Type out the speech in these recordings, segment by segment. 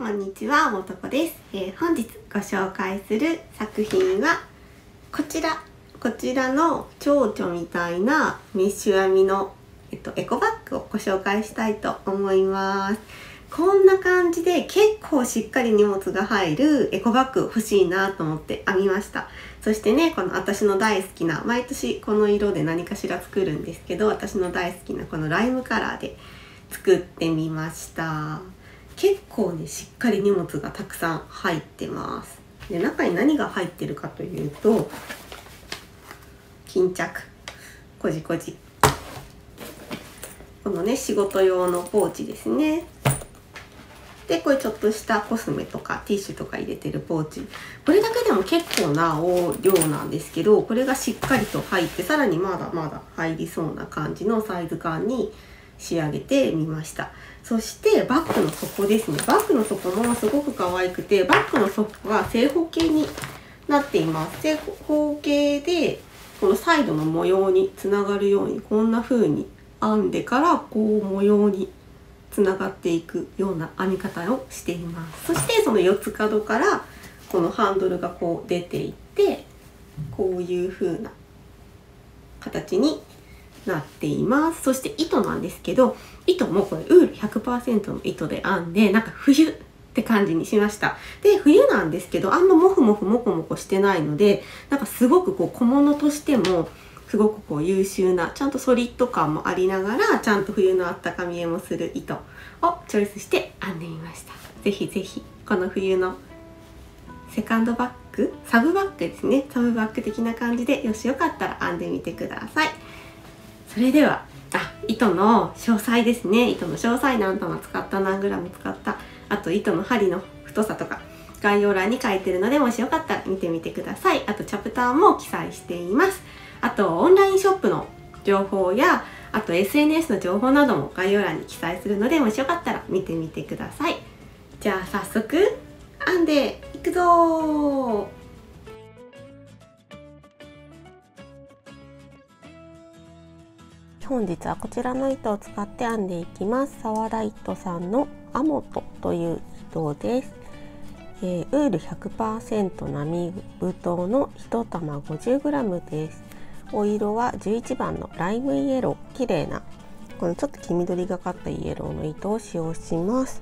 こんにちは、もとこです、えー、本日ご紹介する作品はこちら。こちらの蝶々みたいなメッシュ編みの、えっと、エコバッグをご紹介したいと思います。こんな感じで結構しっかり荷物が入るエコバッグ欲しいなと思って編みました。そしてねこの私の大好きな毎年この色で何かしら作るんですけど私の大好きなこのライムカラーで作ってみました。結構ねしっかり荷物がたくさん入ってます。で中に何が入ってるかというと巾着。こじこじ。このね仕事用のポーチですね。でこれちょっとしたコスメとかティッシュとか入れてるポーチ。これだけでも結構な量なんですけどこれがしっかりと入ってさらにまだまだ入りそうな感じのサイズ感に仕上げてみました。そしてバッグの底ですね。バッグの底もすごく可愛くてバッグの底は正方形になっています。正方形でこのサイドの模様につながるようにこんな風に編んでからこう模様につながっていくような編み方をしています。そしてその四つ角からこのハンドルがこう出ていってこういう風な形になっています。そして糸なんですけど糸もこれウール100%の糸で編んでなんか冬って感じにしました。で冬なんですけどあんまモフモフモコモコしてないのでなんかすごくこう小物としてもすごくこう優秀なちゃんとソリッド感もありながらちゃんと冬のあったかみえもする糸をチョイスして編んでみました。是非是非この冬のセカンドバッグサブバッグですね。サブバッグ的な感じでよしよかったら編んでみてください。それではあ糸の詳細ですね。糸の詳細何玉使った何グラム使った。あと糸の針の太さとか概要欄に書いてるのでもしよかったら見てみてください。あとチャプターも記載しています。あとオンラインショップの情報やあと SNS の情報なども概要欄に記載するのでもしよかったら見てみてください。じゃあ早速編んでいくぞ本日はこちらの糸を使って編んでいきます。沢田糸さんのアモトという糸です、えー、ウール100%波太の1玉 50g です。お色は11番のライムイエロー綺麗なこのちょっと黄緑がかったイエローの糸を使用します。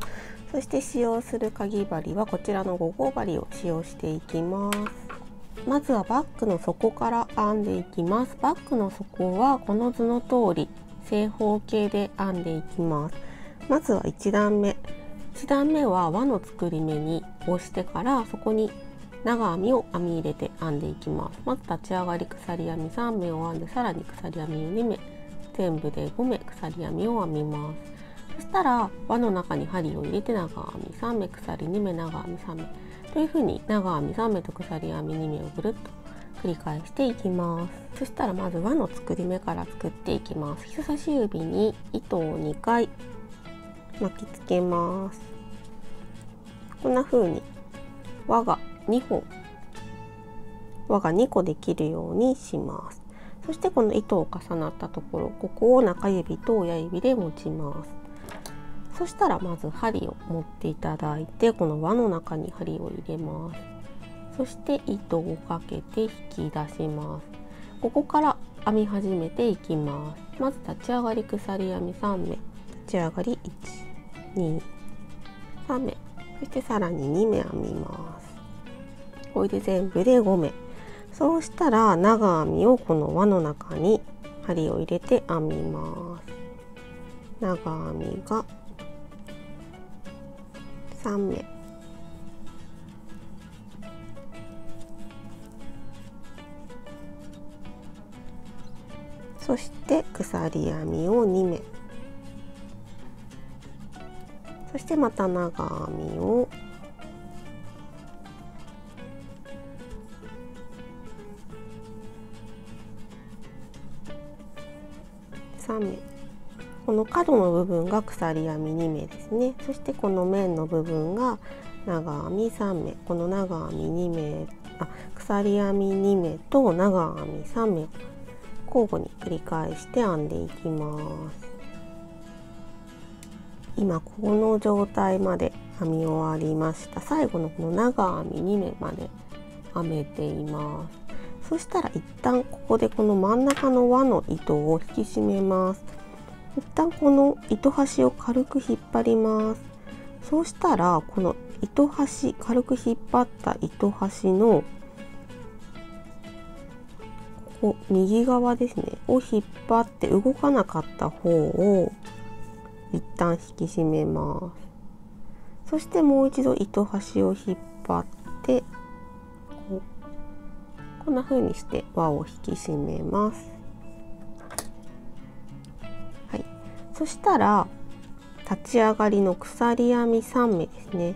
そして使用するかぎ針はこちらの5号針を使用していきます。まずはバッグの底から編んでいきます。バッグの底はこの図の通り正方形で編んでいきます。まずは1段目。1段目は輪の作り目に押してからそこに長編みを編み入れて編んでいきます。まず立ち上がり鎖編み3目を編んでさらに鎖編み2目。全部で5目鎖編みを編みます。そしたら輪の中に針を入れて長編み。3目鎖2目長編み。3目。というふうに長編み3目と鎖編み2目をぐるっと繰り返していきます。そしたらまず輪の作り目から作っていきます。人差し指に糸を2回巻きつけます。こんな風に輪が2本輪が2個できるようにします。そしてこの糸を重なったところここを中指と親指で持ちます。そしたらまず針を持っていただいてこの輪の中に針を入れます。そして糸をかけて引き出します。ここから編み始めていきます。まず立ち上がり鎖編み3目。立ち上がり123目。そしてさらに2目編みます。これで全部で5目。そうしたら長編みをこの輪の中に針を入れて編みます。長編みが3目そして鎖編みを2目。そしてまた長編みを。3目。この角の部分が鎖編み2目ですねそしてこの面の部分が長編み3目この長編み2目あ鎖編み2目と長編み3目交互に繰り返して編んでいきます今この状態まで編み終わりました最後のこの長編み2目まで編めていますそしたら一旦ここでこの真ん中の輪の糸を引き締めます一旦この糸端を軽く引っ張ります。そうしたらこの糸端軽く引っ張った糸端のここ右側ですねを引っ張って動かなかった方を一旦引き締めます。そしてもう一度糸端を引っ張ってここんな風にして輪を引き締めます。そしたら立ち上がりの鎖編み3目ですね。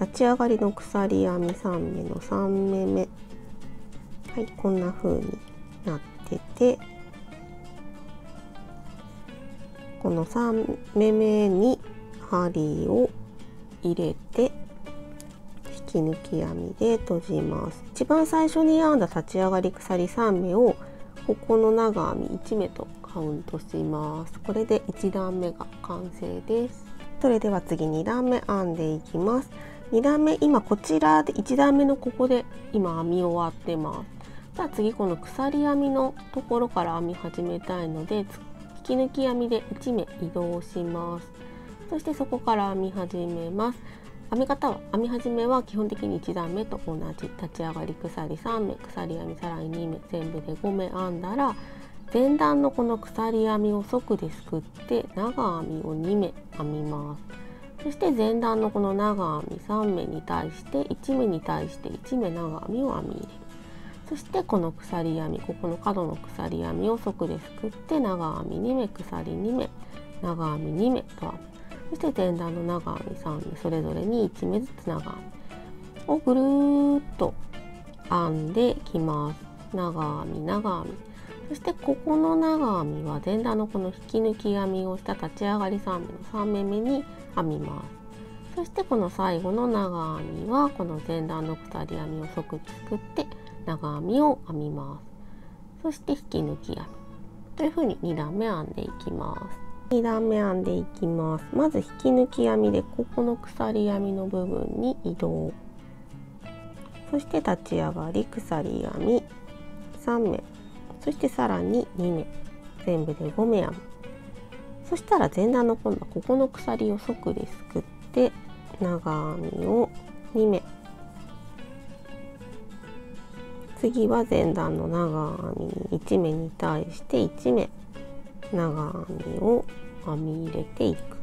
立ち上がりの鎖編み3目の3目目。はいこんな風になっててこの3目目に針を入れて引き抜き編みで閉じます。一番最初に編んだ立ち上がり鎖3目をここの長編み1目とカウントします。これで1段目が完成です。それでは次2段目編んでいきます。2段目今こちらで1段目のここで今編み終わってます。じゃあ次この鎖編みのところから編み始めたいので引き抜き編みで1目移動します。そしてそこから編み始めます。編み方は編み始めは基本的に1段目と同じ。立ち上がり鎖3目鎖編みさらに2目全部で5目編んだら前段のこの鎖編みを即ですくって長編みを2目編みます。そして前段のこの長編み3目に対して1目に対して1目長編みを編み入れる。そしてこの鎖編みここの角の鎖編みを即ですくって長編み2目鎖2目長編み2目と編む。そして前段の長編み3目それぞれに1目ずつ長編みをぐるっと編んできます。長編み長編み。そしてここの長編みは前段のこの引き抜き編みをした立ち上がり3目の3目目に編みます。そしてこの最後の長編みはこの前段の鎖編みを即作って長編みを編みます。そして引き抜き編みというふうに2段目編んでいきます。2段目編んでいきます。まず引き抜き編みでここの鎖編みの部分に移動。そして立ち上がり鎖編み。3目そしてさらに2目。全部で5目編む。そしたら前段の今度はここの鎖を即ですくって長編みを2目。次は前段の長編み1目に対して1目。長編みを編み入れていく。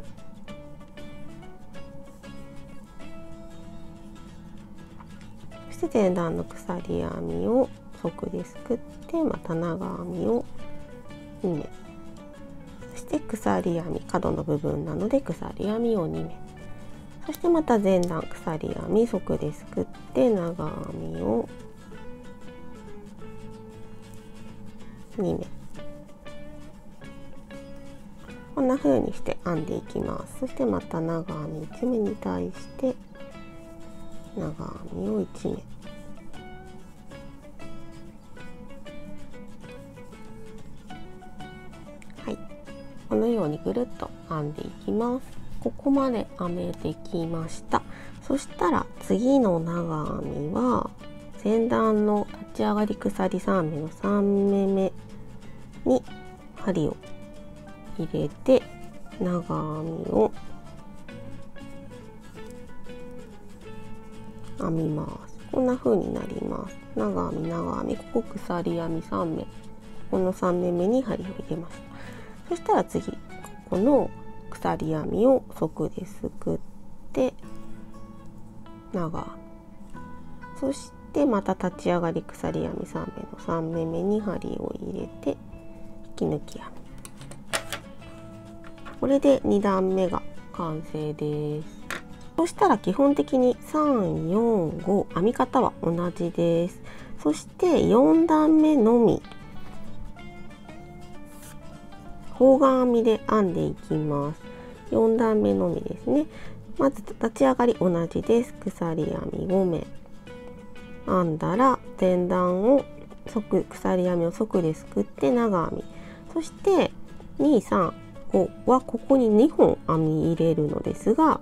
そして前段の鎖編みを即ですくってまた長編みを2目そして鎖編み。角の部分なので鎖編みを2目そしてまた前段鎖編み即ですくって長編みを2目こんな風にして編んでいきます。そしてまた長編み1目に対して長編みを1目のようにぐるっと編んでいきます。ここまで編めてきました。そしたら次の長編みは前段の立ち上がり鎖3目の3目目に針を入れて長編みを編みますこんな風になります長編み長編みここ鎖編み3目この3目目に針を入れますそしたら次この鎖編みを即ですくって長そしてまた立ち上がり鎖編み3目の3目目に針を入れて引き抜き編み。これで2段目が完成です。そしたら基本的に345編み方は同じです。そして4段目のみ。方眼編みで編んでいきます。4段目のみですね。まず立ち上がり同じです。鎖編み5目編んだら前段を即鎖編みを即ですくって長編み。そして235はここに2本編み入れるのですが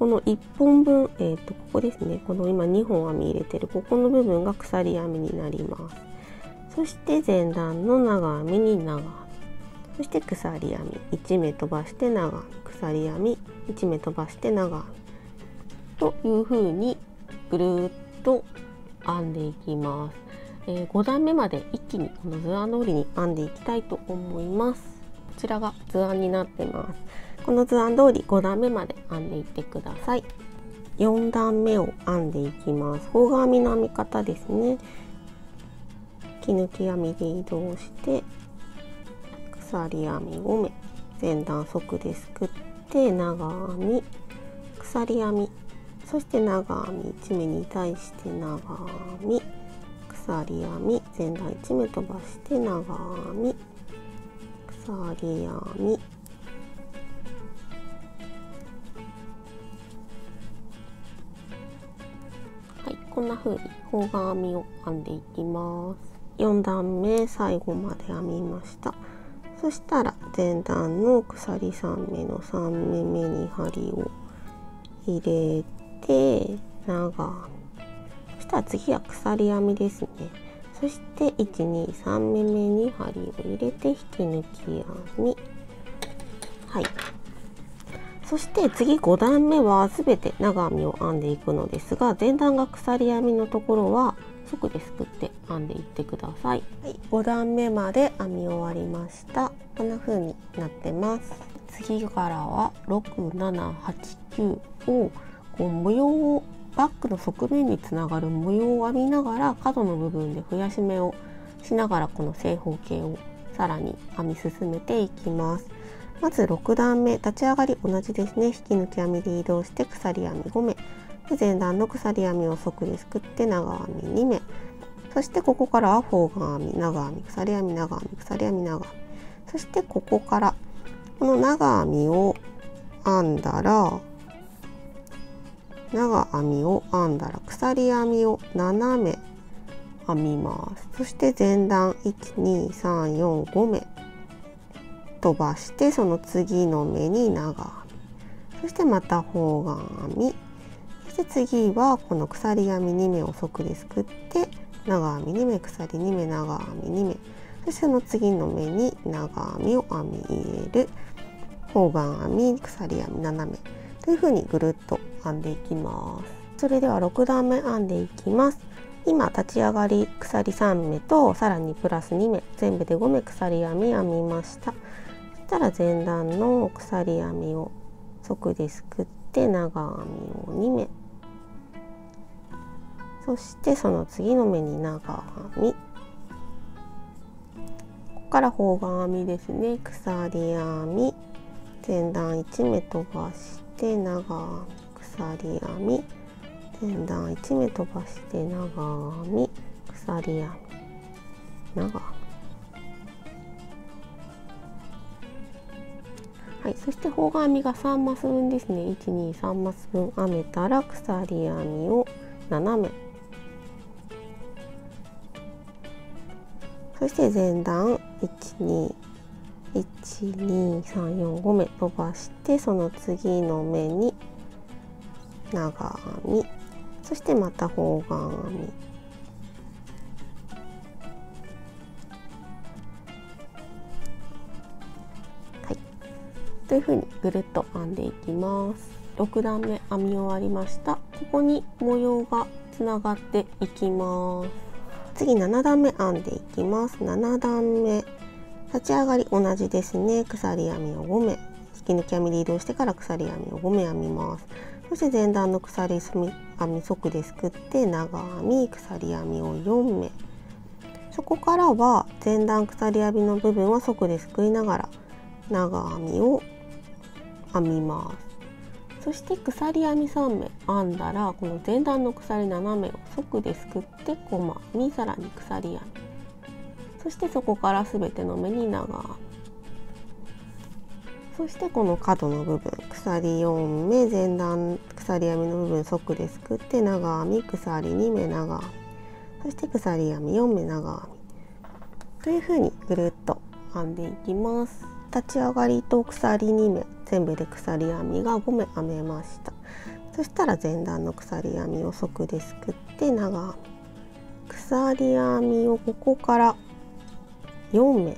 この1本分、えー、とここですね。この今2本編み入れてるここの部分が鎖編みになります。そして前段の長編みに長編み。そして鎖編み。1目飛ばして長編み鎖編み。1目飛ばして長編みという風にぐるっと編んでいきます、えー、5段目まで一気にこの図案通りに編んでいきたいと思います。こちらが図案になってます。この図案通り5段目まで編んでいってください。4段目を編んでいきます。方側編みの編み方ですね。引き抜き編みで移動して鎖編み5目前段側ですくって長編み鎖編み。そして長編み1目に対して長編み。鎖編み前段1目飛ばして長編み。鎖編み。はいこんな風に方側編みを編んでいきます。4段目最後まで編みました。そしたら前段の鎖3目の3目目に針を入れて長編みそしたら次は鎖編みですね。そして123目目に針を入れて引き抜き編み。はい。そして次5段目は全て長編みを編んでいくのですが前段が鎖編みのところは即ですくって編んでいってください、はい、5段目まで編み終わりました。こんな風になってます。次からは6789をこう模様をバッグの側面につながる模様を編みながら角の部分で増やし目をしながらこの正方形をさらに編み進めていきます。まず6段目立ち上がり同じですね。引き抜き編みで移動して鎖編み5目で前段の鎖編みを側ですくって長編み2目。そしてここからは方眼編み長編み鎖編み長編み鎖編み長編み。そしてここからこの長編みを編んだら長編みを編んだら鎖編みを斜め編みます。そして前段12345目。飛ばしてその次の目に長編み。そしてまた方眼編み。して次はこの鎖編み2目を側ですくって長編み2目鎖2目長編み2目。そしてその次の目に長編みを編み入れる。方眼編み鎖編み斜め。というふうにぐるっと編んでいきます。それでは6段目編んでいきます。今立ち上がり鎖3目とさらにプラス2目。全部で5目鎖編み編みました。そしたら前段の鎖編みを側ですくって長編みを2目。そしてその次の目に長編み。ここから方眼編みですね。鎖編み。前段1目飛ばして長編み。鎖編み前段1目飛ばして長編み。鎖編み。長編み。はい、そして方眼編みが3マス分ですね。123マス分編めたら鎖編みを斜め。そして前段1212345目飛ばしてその次の目に長編み。そしてまた方眼編み。というふうにぐるっと編んでいきます。6段目編み終わりました。ここに模様がつながっていきます。次7段目編んでいきます。7段目。立ち上がり同じですね。鎖編みを5目。引き抜き編みで移動してから鎖編みを5目編みます。そして前段の鎖編み側ですくって長編み鎖編みを4目。そこからは前段鎖編みの部分は側ですくいながら長編みを編みます。そして鎖編み3目編ん。だらこの前段の鎖斜めを側ですくって細編みさらに鎖編みそしてそこから全ての目に長編みそしてこの角の部分鎖4目前段鎖編みの部分側ですくって長編み鎖2目長編みそして鎖編み4目長編みというふうにぐるっと編んでいきます立ち上がりと鎖2目全部で鎖編みが5目編めました。そしたら前段の鎖編みを側ですくって長編み鎖編みをここから4目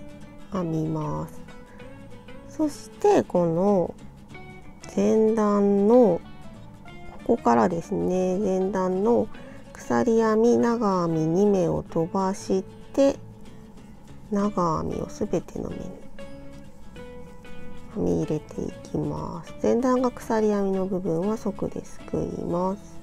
編みます。そしてこの前段のここからですね前段の鎖編み長編み2目を飛ばして長編みをすべての目に編み入れていきます。前段が鎖編みの部分は側ですくいます。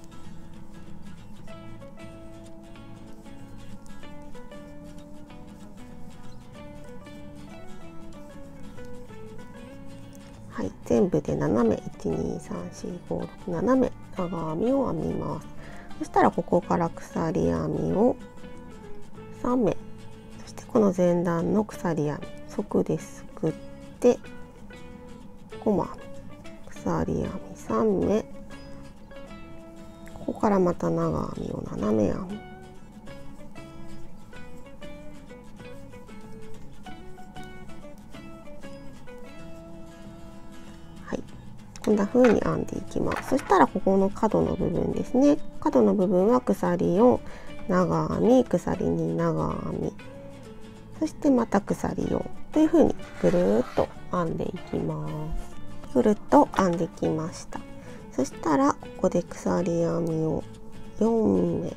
はい、全部で7目1234567目長編みを編みます。そしたらここから鎖編みを3目。そしてこの前段の鎖編み側ですくって5目鎖編み3目。ここからまた長編みを斜め編みこんな風に編んでいきます。そしたらここの角の部分ですね。角の部分は鎖4長編み鎖2長編み。そしてまた鎖4という風にぐるっと編んでいきます。ぐるっと編んできました。そしたらここで鎖編みを4目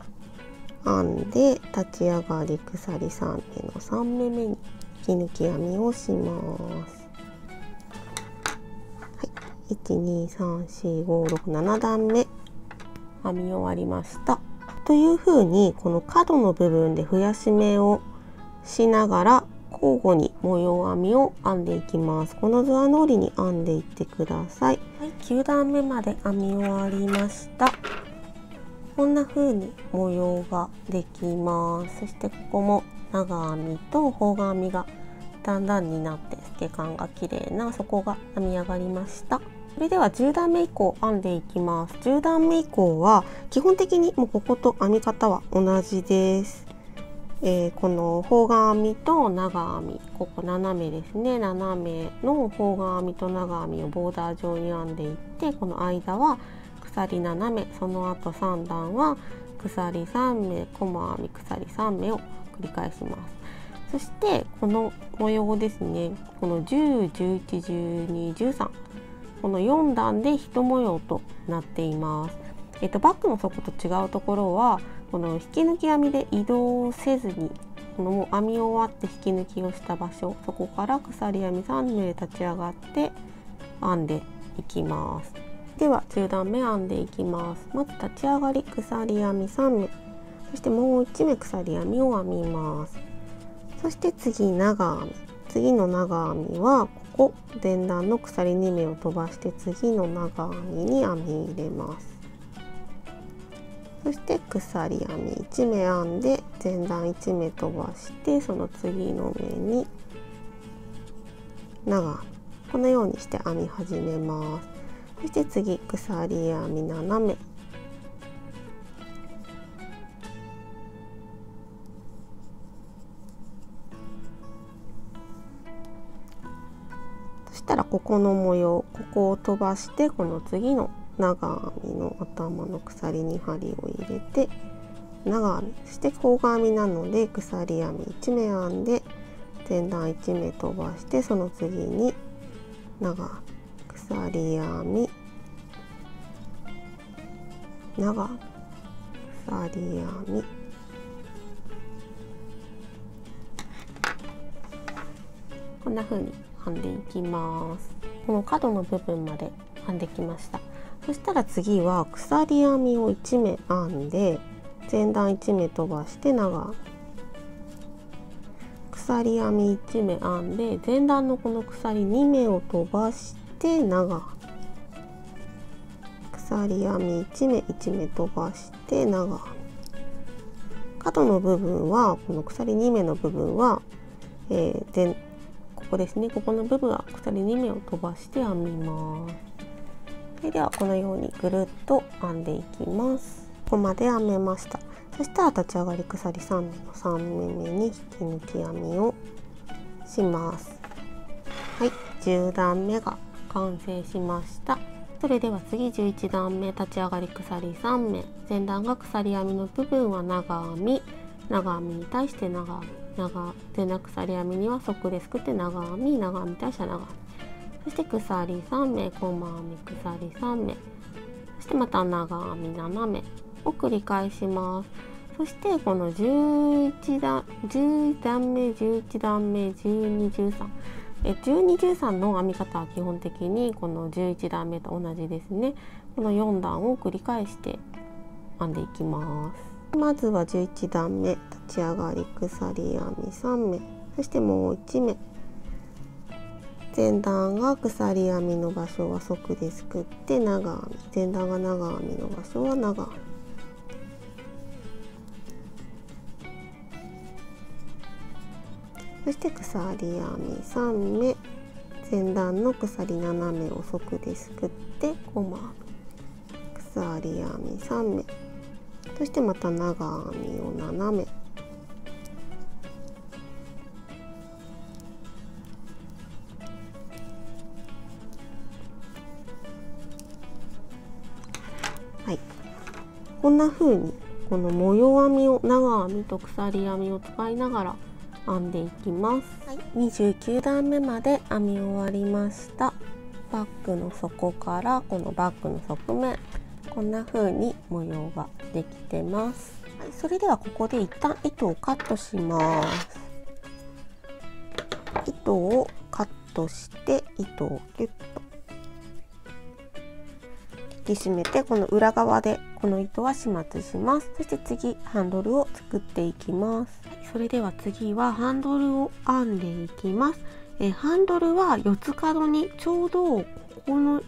編んで立ち上がり鎖3目の3目目に引き抜き編みをします。はい。1234567段目編み終わりました。というふうにこの角の部分で増やし目をしながら交互に模様編みを編んでいきます。この図案通りに編んでいってください、はい、9段目まで編み終わりました。こんな風に模様ができます。そしてここも長編みと方眼編みがだんだんになって透け感が綺麗な底が編み上がりました。それでは10段目以降編んでいきます。10段目以降は基本的にもうここと編み方は同じです。えー、この方眼編みと長編みここ斜めですね。斜めの方眼編みと長編みをボーダー状に編んでいってこの間は鎖斜めその後3段は鎖3目細編み鎖3目を繰り返します。そしてこの模様ですね。この10111213この4段で1模様となっています。えっと、バッグの底と違うところはこの引き抜き編みで移動せずにこのもう編み終わって引き抜きをした場所そこから鎖編み3目で立ち上がって編んでいきます。では10段目編んでいきます。まず立ち上がり鎖編み3目。そしてもう1目鎖編みを編みます。そして次長編み。次の長編みはここ前段の鎖2目を飛ばして次の長編みに編み入れます。そして鎖編み1目編んで前段1目飛ばしてその次の目に長編みこのようにして編み始めます。そして次鎖編み7目したらここの模様ここを飛ばしてこの次の長編みの頭の鎖に針を入れて長編みそして甲賀編みなので鎖編み1目編んで前段1目飛ばしてその次に長鎖編み長鎖編み。こんな風に編んでいきます。この角の部分まで編んできました。そしたら次は鎖編みを1目編んで前段1目飛ばして長鎖編み1目編んで前段のこの鎖2目を飛ばして長鎖編み1目1目飛ばして長角の部分はこの鎖2目の部分は、えー、ここですね。ここの部分は鎖2目を飛ばして編みます。それではこのようにぐるっと編んでいきます。ここまで編めました。そしたら立ち上がり鎖3目の3目目に引き抜き編みをします。はい。10段目が完成しました。それでは次11段目立ち上がり鎖3目。前段が鎖編みの部分は長編み。長編みに対して長編み。長前段鎖編みには側です。くって長編み。長編みに対して長編み。そして鎖3目細編み鎖3目。そしてまた長編み7目を繰り返します。そしてこの11段10段目11段目1213え1213の編み方は基本的にこの11段目と同じですね。この4段を繰り返して編んでいきます。まずは11段目。立ち上がり鎖編み3目。そしてもう1目。前段が鎖編みの場所は側ですくって長編み前段が長編みの場所は長編み。そして鎖編み3目。前段の鎖斜めを側ですくって細編み鎖編み3目。そしてまた長編みを斜め。こんな風にこの模様編みを長編みと鎖編みを使いながら編んでいきます、はい、29段目まで編み終わりました。バッグの底からこのバッグの側面。こんな風に模様ができてます、はい、それではここで一旦糸をカットします。糸をカットして糸をギュッと引き締めてこの裏側でこの糸は始末します。そして次ハンドルを作っていきます。それでは次はハンドルを編んでいきます。えハンドルは四つ角にちょうどここのこ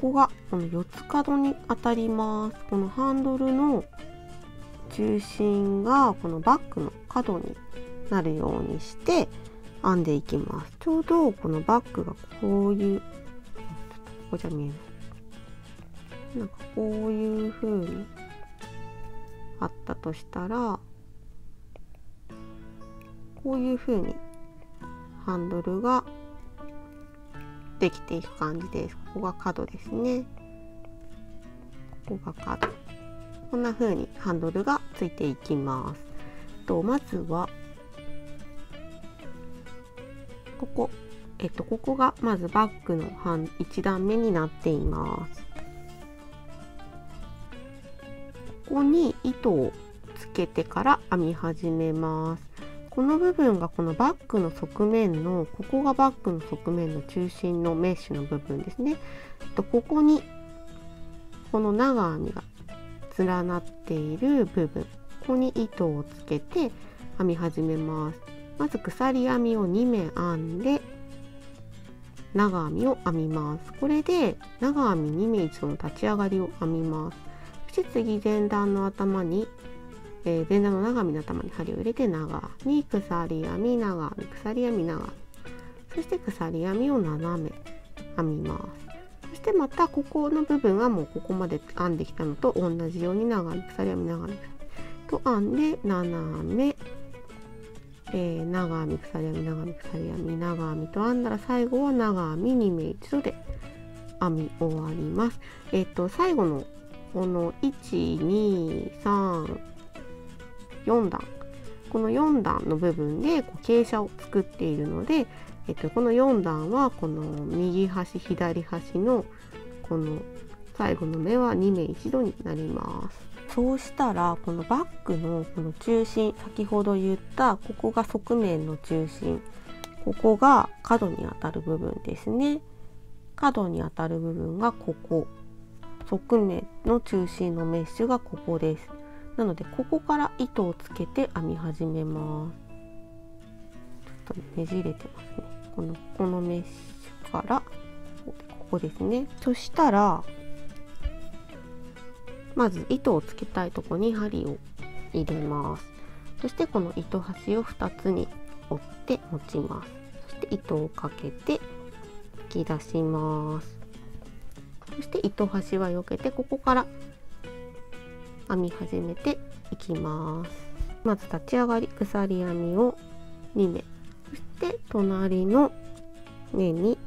こがこの四つ角に当たります。このハンドルの中心がこのバッグの角になるようにして編んでいきます。ちょうどこのバッグがこういうここじゃ見えない。なんかこういう風にあったとしたらこういう風にハンドルができていく感じです。ここが角ですね。ここが角。こんな風にハンドルがついていきます。とまずはここえっとここがまずバッグの半1段目になっています。ここに糸をつけてから編み始めます。この部分がこのバッグの側面のここがバッグの側面の中心のメッシュの部分ですね。とここにこの長編みが連なっている部分ここに糸をつけて編み始めます。まず鎖編みを2目編んで長編みを編みます。これで長編み2目一度の立ち上がりを編みます。そして次前段の頭にえー、前段の長編みの頭に針を入れて長編み鎖編み長編み鎖編み長編みそして鎖編みを斜め編みますそしてまたここの部分はもうここまで編んできたのと同じように長編み鎖編み長編みと編んで斜めえー、長編み鎖編み長編み鎖編み長編みと編んだら最後は長編み2目一度で編み終わります。えっ、と最後のこの123 4段この4段の部分でこう傾斜を作っているので、えっと、この4段はこの右端左端のこの最後の目は2目一度になります。そうしたらこのバッグのこの中心先ほど言ったここが側面の中心ここが角にあたる部分ですね。角にあたる部分がここ。側面の中心のメッシュがここですなのでここから糸をつけて編み始めますちょっとねじれてますねこのこのメッシュからここですねそしたらまず糸をつけたいとこに針を入れますそしてこの糸端を2つに折って持ちますそして糸をかけて引き出しますそして糸端はよけてここから編み始めていきます。まず立ち上がり鎖編みを2目。そして隣の目に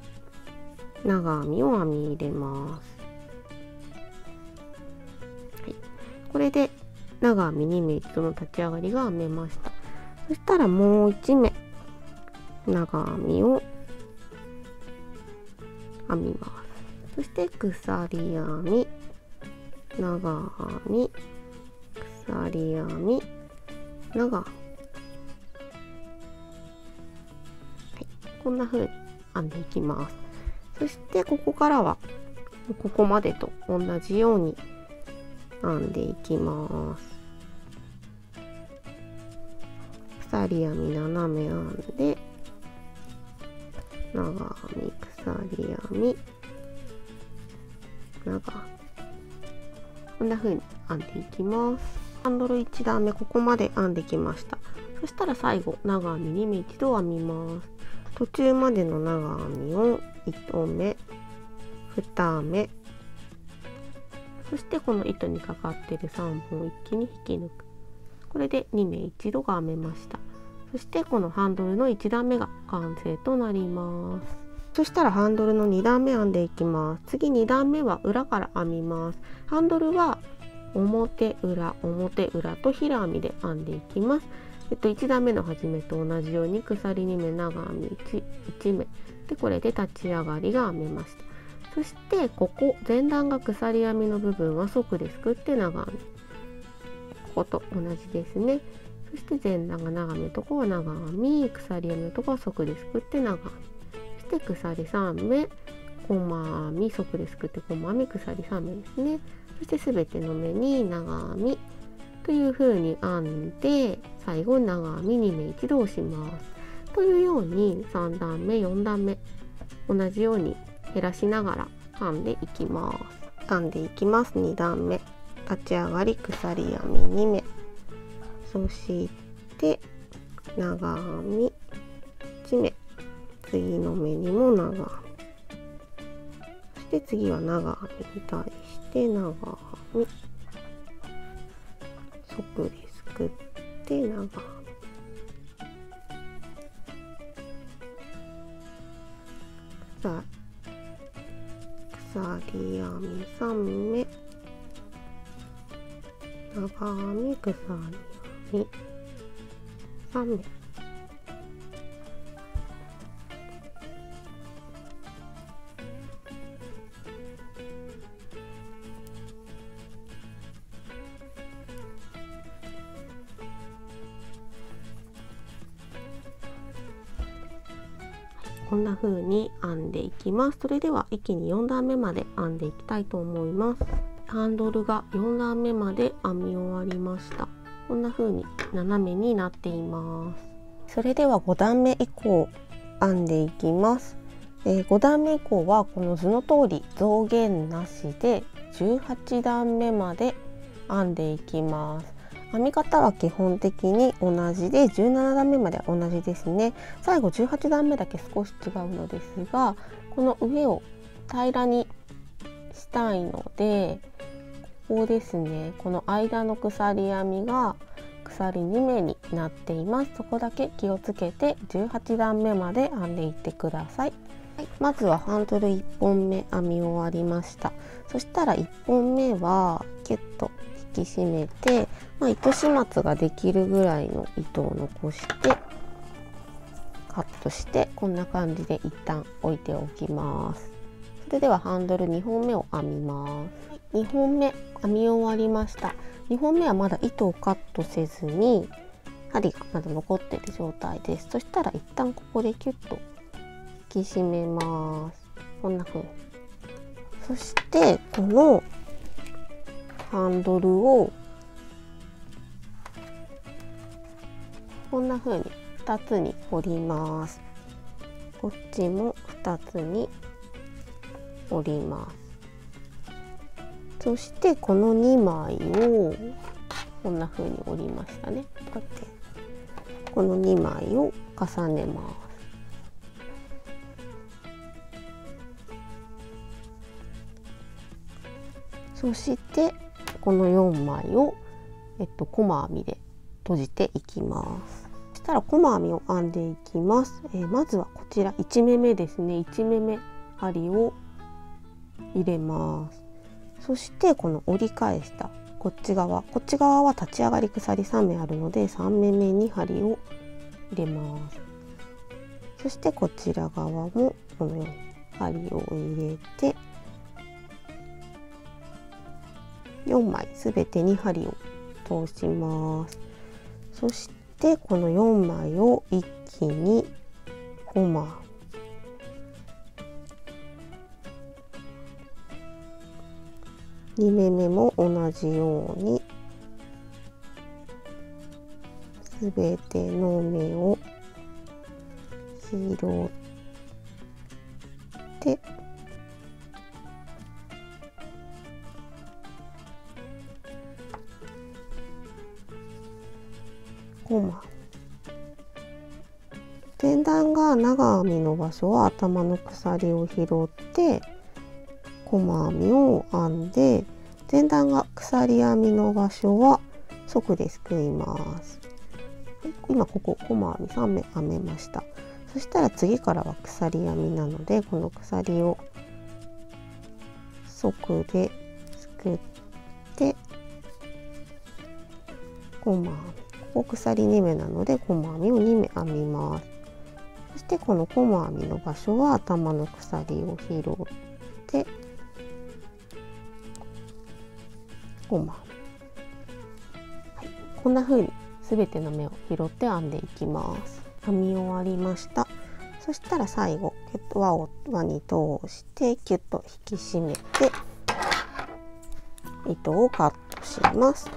長編みを編み入れます、はい、これで長編み2目一度の立ち上がりが編めました。そしたらもう1目長編みを編みます。そして鎖編み長編み鎖編み長。編みこんな風に編んでいきます。そしてここからはここまでと同じように編んでいきます。鎖編み斜め編んで長編み鎖編み。長こんな風に編んでいきます。ハンドル1段目ここまで編んできました。そしたら最後長編み2目一度編みます。途中までの長編みを1目2目。そしてこの糸にかかってる3本一気に引き抜く。これで2目一度が編めました。そしてこのハンドルの1段目が完成となります。そしたらハンドルの2段目編んでいきます。次2段目は裏から編みます。ハンドルは表裏表裏と平編みで編んでいきます。えっと、1段目の始めと同じように鎖2目長編み 1, 1目。でこれで立ち上がりが編めました。そしてここ前段が鎖編みの部分は即ですくって長編み。ここと同じですね。そして前段が長編みのとこは長編み。鎖編みのとこは即ですくって長編み。て鎖3目細編み即ですくって細編み鎖3目ですねそして全ての目に長編みという風に編んで最後長編み2目一度押します。というように3段目4段目同じように減らしながら編んでいきます。編んでいきます2段目立ち上がり鎖編み2目そして長編み1目次の目にも長。編そして次は長編みに対して長編み。即ですくって長。さ鎖編み3目。長編み鎖編み3目。風に編んでいきます。それでは一気に4段目まで編んでいきたいと思います。ハンドルが4段目まで編み終わりました。こんな風に斜めになっています。それでは5段目以降編んでいきます、えー、5段目以降はこの図の通り増減なしで18段目まで編んでいきます。編み方は基本的に同じで17段目まで同じですね。最後18段目だけ少し違うのですがこの上を平らにしたいのでここですね。この間の鎖編みが鎖2目になっています。そこだけ気をつけて18段目まで編んでいってください、はい、まずはハンドル1本目編み終わりました。そしたら1本目はキュッと引き締めて、まあ、糸始末ができるぐらいの糸を残してカットしてこんな感じで一旦置いておきます。それではハンドル2本目を編みます。2本目編み終わりました。2本目はまだ糸をカットせずに針がまだ残っている状態です。そしたら一旦ここでキュッと引き締めます。こんな風に。そしてこのハンドルをこんな風に2つに折ります。こっちも2つに折ります。そしてこの2枚をこんな風に折りましたね。こうやって。この2枚を重ねます。そしてこの4枚を、えっと、細編みで閉じていきます。そしたら細編みを編んでいきます、えー、まずはこちら1目目ですね。1目目針を入れます。そしてこの折り返したこっち側。こっち側は立ち上がり鎖3目あるので3目目に針を入れます。そしてこちら側もこのように針を入れて4枚すべてに針を通します。そしてこの4枚を一気に5枚2目目も同じようにすべての目を拾って場所は頭の鎖を拾って細編みを編んで前段が鎖編みの場所は即ですくいます。今ここ細編み3目編めました。そしたら次からは鎖編みなのでこの鎖を即ですくって細編み。ここ鎖2目なので細編みを2目編みます。そしてこの細編みの場所は頭の鎖を拾って細編み、はい、こんな風に全ての目を拾って編んでいきます。編み終わりました。そしたら最後輪を輪に通してキュッと引き締めて糸をカットします。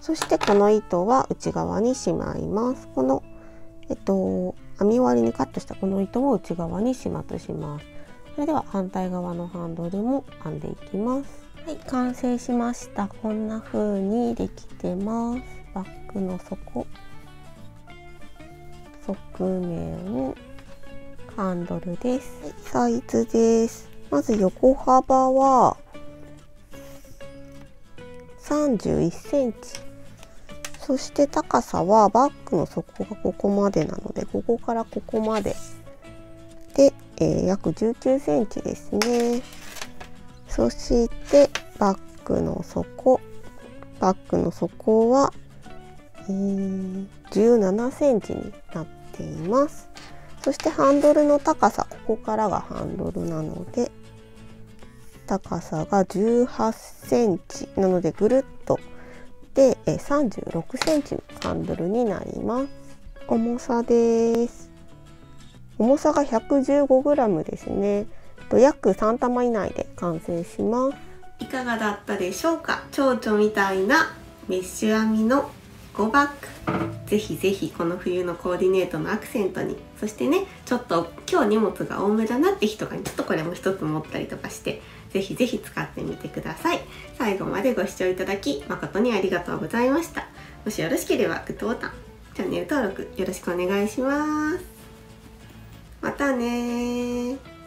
そしてこの糸は内側にしまいます。このえっと編み終わりにカットしたこの糸を内側に始末します。それでは反対側のハンドルも編んでいきます。はい完成しました。こんな風にできてます。バッグの底。側面ハンドルです、はい、サイズです。まず横幅は31センチそして高さはバッグの底がここまでなのでここからここまで。で、えー、約19センチですね。そしてバッグの底。バッグの底は、えー、17センチになっています。そしてハンドルの高さここからがハンドルなので高さが18センチなのでぐるっとで36センチのハンドルになります。重さです。重さが 115g ですね。約3玉以内で完成します。いかがだったでしょうか？蝶々みたいなメッシュ編みの5バッグ。ぜひぜひこの冬のコーディネートのアクセントに。そしてねちょっと今日荷物が多めだなって人がちょっとこれも一つ持ったりとかしてぜひぜひ使ってみてください。最後までご視聴いただき誠にありがとうございました。もしよろしければグッドボタンチャンネル登録よろしくお願いします。またね